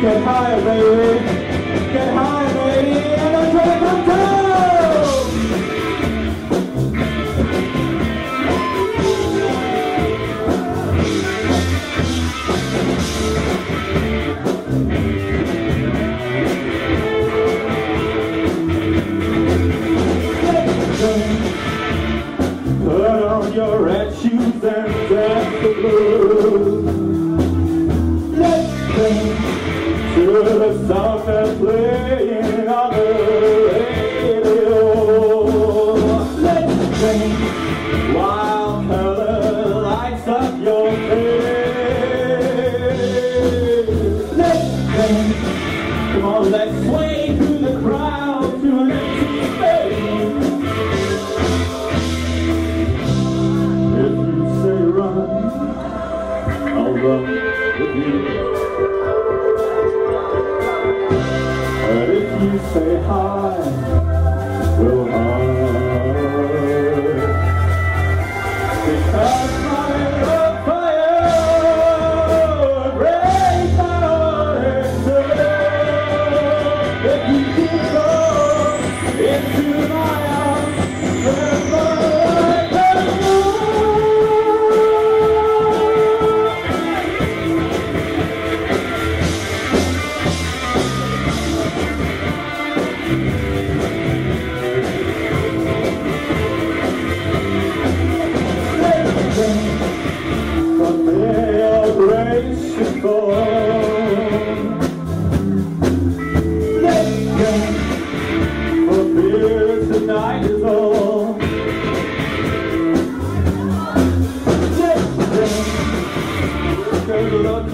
Get higher, baby. Get higher. To the song that's playing on the radio Let's while color lights up your face Let's come on let's sway through the crowd to an empty space. If you say run, I'll run with you. you say hi will hurt. Because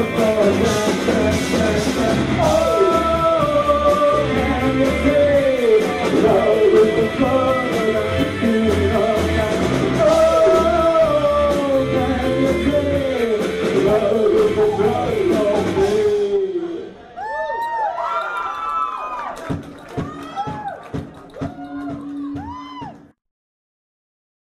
Lord.